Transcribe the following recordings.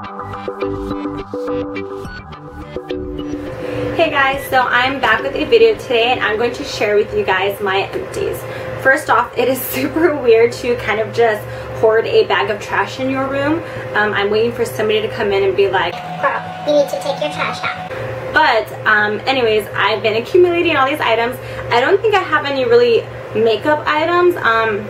Hey guys, so I'm back with a video today and I'm going to share with you guys my empties. First off, it is super weird to kind of just hoard a bag of trash in your room. Um, I'm waiting for somebody to come in and be like, Girl, you need to take your trash out. But um, anyways, I've been accumulating all these items. I don't think I have any really makeup items. Um,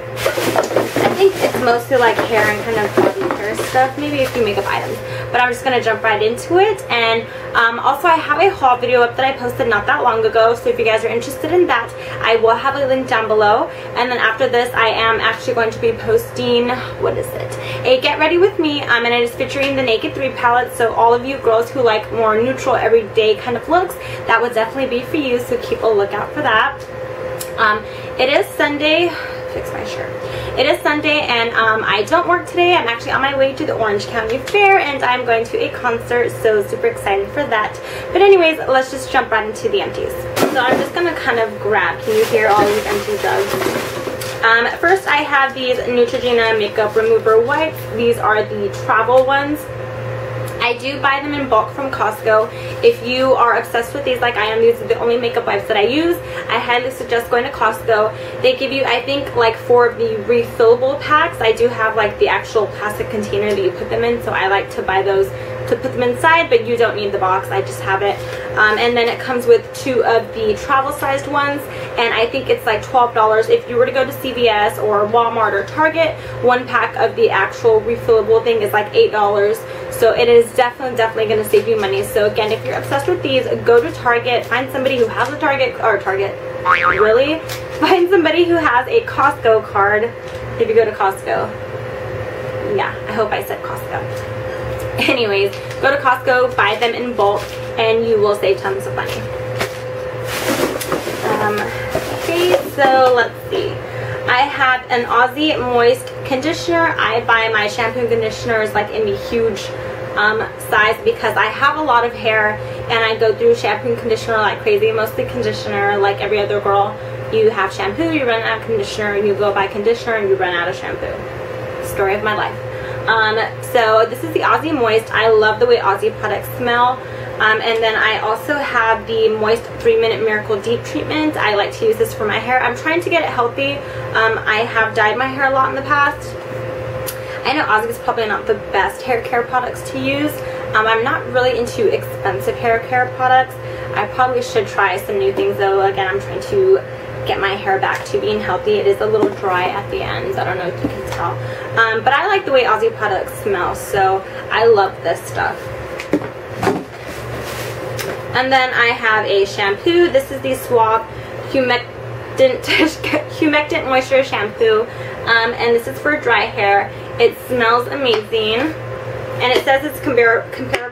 I think it's mostly like hair and kind of body stuff. Maybe a few makeup items. But I'm just going to jump right into it. And um, also I have a haul video up that I posted not that long ago. So if you guys are interested in that, I will have a link down below. And then after this, I am actually going to be posting, what is it? A Get Ready With Me. Um, and it is featuring the Naked 3 palette. So all of you girls who like more neutral, everyday kind of looks, that would definitely be for you. So keep a lookout for that. Um, it is Sunday. Fix my shirt. It is Sunday and um, I don't work today. I'm actually on my way to the Orange County Fair and I'm going to a concert, so super excited for that. But anyways, let's just jump right into the empties. So I'm just gonna kind of grab. Can you hear all these empty jugs? Um, first, I have these Neutrogena Makeup Remover Wipes. These are the travel ones. I do buy them in bulk from Costco. If you are obsessed with these like I am, these are the only makeup wipes that I use. I highly suggest going to Costco. They give you, I think, like four of the refillable packs. I do have like the actual plastic container that you put them in, so I like to buy those to put them inside, but you don't need the box. I just have it. Um, and then it comes with two of the travel sized ones, and I think it's like $12. If you were to go to CVS or Walmart or Target, one pack of the actual refillable thing is like $8. So it is definitely, definitely going to save you money. So again, if you're obsessed with these, go to Target, find somebody who has a Target, or Target, really? Find somebody who has a Costco card if you go to Costco. Yeah, I hope I said Costco. Anyways, go to Costco, buy them in bulk, and you will save tons of money. Um, okay, so let's see. I have an Aussie Moist conditioner. I buy my shampoo and conditioners like in the huge um, size because I have a lot of hair and I go through shampoo and conditioner like crazy. Mostly conditioner like every other girl. You have shampoo, you run out of conditioner, and you go buy conditioner and you run out of shampoo. Story of my life. Um, so this is the Aussie Moist. I love the way Aussie products smell. Um, and then I also have the Moist 3 Minute Miracle Deep Treatment. I like to use this for my hair. I'm trying to get it healthy. Um, I have dyed my hair a lot in the past. I know Aussie is probably not the best hair care products to use. Um, I'm not really into expensive hair care products. I probably should try some new things though. Again, I'm trying to get my hair back to being healthy. It is a little dry at the ends. I don't know if you can tell. Um, but I like the way Aussie products smell, so I love this stuff. And then I have a shampoo. This is the Suave Humectant, Humectant Moisture Shampoo. Um, and this is for dry hair. It smells amazing. And it says it's compar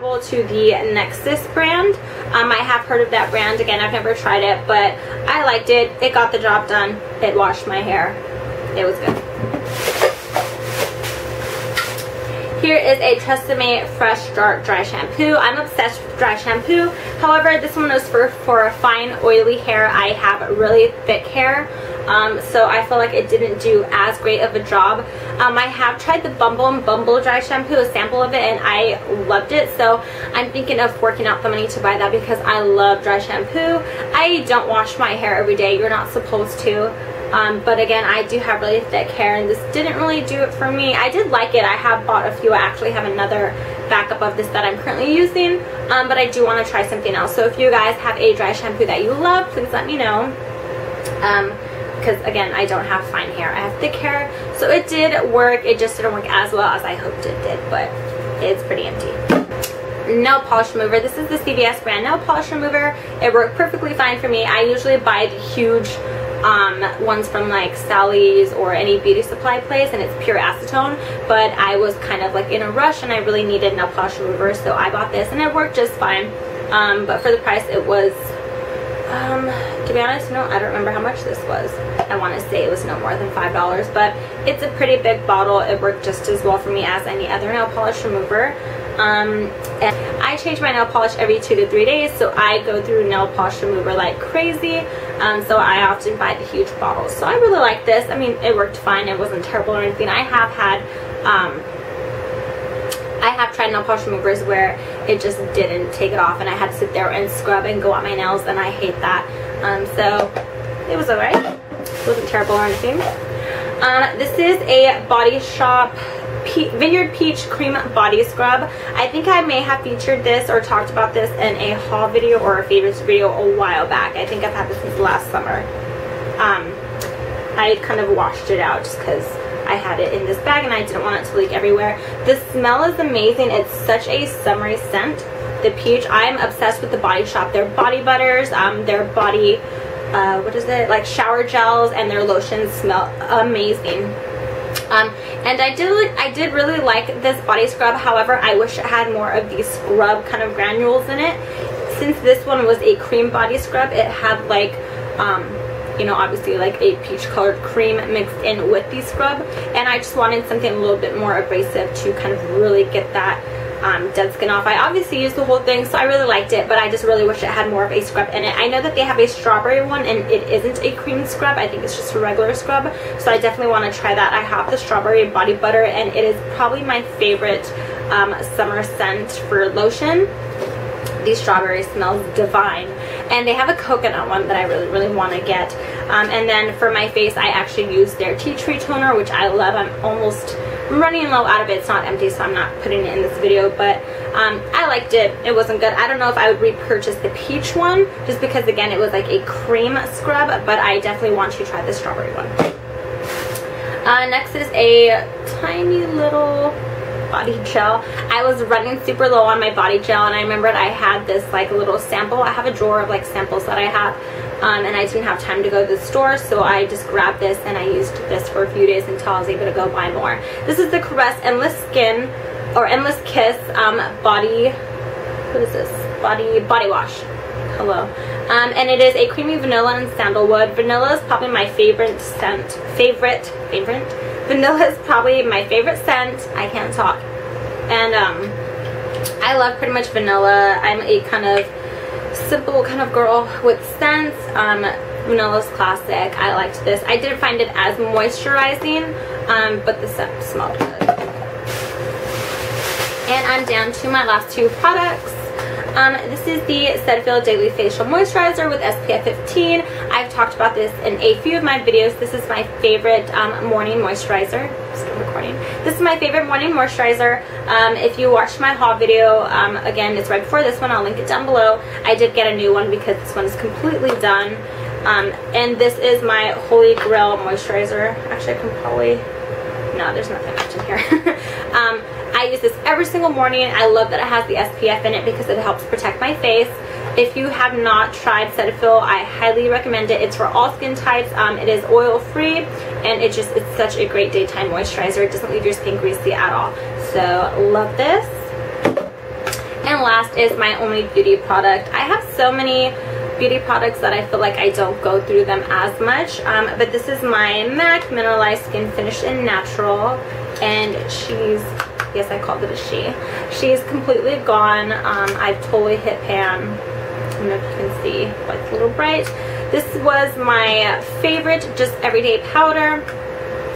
comparable to the Nexxus brand. Um, I have heard of that brand. Again, I've never tried it, but I liked it. It got the job done. It washed my hair. It was good. Here is a Tresemme Fresh Start Dry Shampoo. I'm obsessed with dry shampoo. However, this one is for, for fine, oily hair. I have really thick hair. Um, so I feel like it didn't do as great of a job. Um, I have tried the Bumble and Bumble dry shampoo, a sample of it, and I loved it. So I'm thinking of working out the money to buy that because I love dry shampoo. I don't wash my hair every day. You're not supposed to. Um, but again, I do have really thick hair and this didn't really do it for me. I did like it. I have bought a few. I actually have another backup of this that I'm currently using. Um, but I do want to try something else. So if you guys have a dry shampoo that you love, please let me know. Um, because again I don't have fine hair. I have thick hair. So it did work. It just didn't work as well as I hoped it did but it's pretty empty. Nail polish remover. This is the CVS brand. Nail polish remover. It worked perfectly fine for me. I usually buy the huge um, ones from like Sally's or any beauty supply place and it's pure acetone but I was kind of like in a rush and I really needed nail polish remover so I bought this and it worked just fine. Um, but for the price it was um, to be honest, no, I don't remember how much this was. I want to say it was no more than $5, but it's a pretty big bottle. It worked just as well for me as any other nail polish remover. Um, and I change my nail polish every two to three days, so I go through nail polish remover like crazy. Um, so I often buy the huge bottles. So I really like this. I mean, it worked fine. It wasn't terrible or anything. I have had um, I have tried nail polish removers where it just didn't take it off and I had to sit there and scrub and go at my nails and I hate that. Um, so it was alright. It wasn't terrible or anything. Um, this is a Body Shop Pe Vineyard Peach Cream Body Scrub. I think I may have featured this or talked about this in a haul video or a favorites video a while back. I think I've had this since last summer. Um, I kind of washed it out just because I had it in this bag and I didn't want it to leak everywhere. The smell is amazing. It's such a summery scent. The peach, I'm obsessed with the Body Shop. Their body butters, um, their body, uh, what is it, like shower gels and their lotions smell amazing. Um, and I did I did really like this body scrub. However, I wish it had more of these scrub kind of granules in it. Since this one was a cream body scrub, it had like um, you know, obviously like a peach colored cream mixed in with the scrub. And I just wanted something a little bit more abrasive to kind of really get that um, dead skin off. I obviously used the whole thing, so I really liked it, but I just really wish it had more of a scrub in it. I know that they have a strawberry one, and it isn't a cream scrub. I think it's just a regular scrub, so I definitely want to try that. I have the strawberry body butter, and it is probably my favorite um, summer scent for lotion. These strawberry smells divine and they have a coconut one that I really really want to get um, and then for my face I actually use their tea tree toner which I love I'm almost running low out of it it's not empty so I'm not putting it in this video but um, I liked it it wasn't good I don't know if I would repurchase the peach one just because again it was like a cream scrub but I definitely want to try the strawberry one uh, next is a tiny little body gel. I was running super low on my body gel and I remembered I had this like little sample. I have a drawer of like samples that I have um, and I didn't have time to go to the store so I just grabbed this and I used this for a few days until I was able to go buy more. This is the Caress Endless Skin or Endless Kiss um, body, what is this? Body, body wash. Hello. Um, and it is a creamy vanilla and sandalwood. Vanilla is probably my favorite scent. Favorite, favorite? Vanilla is probably my favorite scent. I can't talk. And um, I love pretty much vanilla. I'm a kind of simple kind of girl with scents. Um, Vanilla's classic. I liked this. I didn't find it as moisturizing, um, but the scent smelled good. And I'm down to my last two products. Um, this is the Cetaphil Daily Facial Moisturizer with SPF 15. I've talked about this in a few of my videos. This is my favorite um, morning moisturizer. Recording. This is my favorite morning moisturizer. Um, if you watched my haul video, um, again, it's right before this one. I'll link it down below. I did get a new one because this one is completely done. Um, and this is my Holy Grail moisturizer. Actually, I can probably... No, there's nothing left in here. Um, I use this every single morning. I love that it has the SPF in it because it helps protect my face. If you have not tried Cetaphil, I highly recommend it. It's for all skin types. Um, it is oil free and it just it's such a great daytime moisturizer. It doesn't leave your skin greasy at all. So love this. And last is my only beauty product. I have so many beauty products that I feel like I don't go through them as much. Um, but this is my MAC Mineralized Skin Finish in Natural. And she's yes I called it a she she's completely gone um, I've totally hit pan don't know if you can see it's a little bright this was my favorite just everyday powder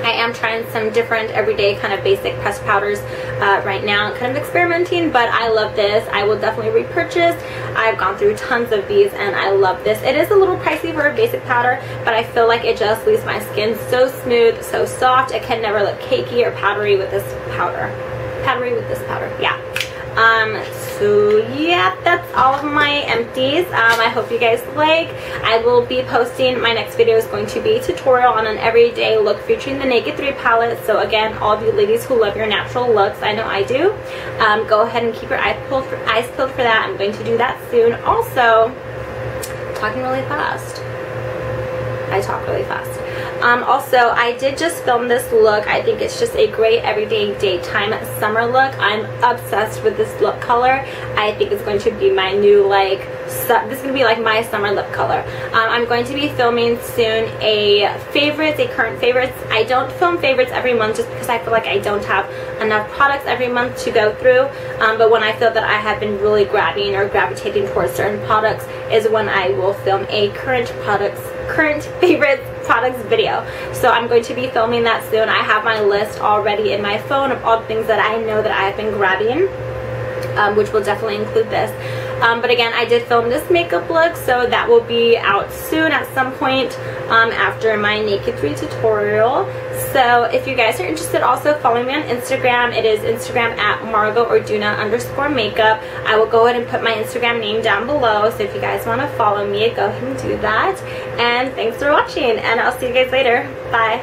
I am trying some different everyday kind of basic pressed powders uh, right now, kind of experimenting, but I love this. I will definitely repurchase. I've gone through tons of these and I love this. It is a little pricey for a basic powder, but I feel like it just leaves my skin so smooth, so soft. It can never look cakey or powdery with this powder powdery with this powder. Yeah. Um, so yeah, that's all of my empties. Um, I hope you guys like. I will be posting, my next video is going to be a tutorial on an everyday look featuring the Naked 3 palette. So again, all of you ladies who love your natural looks, I know I do, um, go ahead and keep your eyes for, eyes peeled for that. I'm going to do that soon. Also, talking really fast. I talk really fast. Um, also, I did just film this look. I think it's just a great everyday daytime summer look. I'm obsessed with this lip color. I think it's going to be my new like, this is going to be like my summer lip color. Um, I'm going to be filming soon a favorites, a current favorites. I don't film favorites every month just because I feel like I don't have enough products every month to go through. Um, but when I feel that I have been really grabbing or gravitating towards certain products is when I will film a current products, current favorites products video. So I'm going to be filming that soon. I have my list already in my phone of all the things that I know that I've been grabbing, um, which will definitely include this. Um, but again, I did film this makeup look, so that will be out soon at some point um, after my Naked 3 tutorial. So if you guys are interested, also follow me on Instagram. It is Instagram at Margo Orduna underscore makeup. I will go ahead and put my Instagram name down below. So if you guys want to follow me, go ahead and do that. And thanks for watching, and I'll see you guys later. Bye.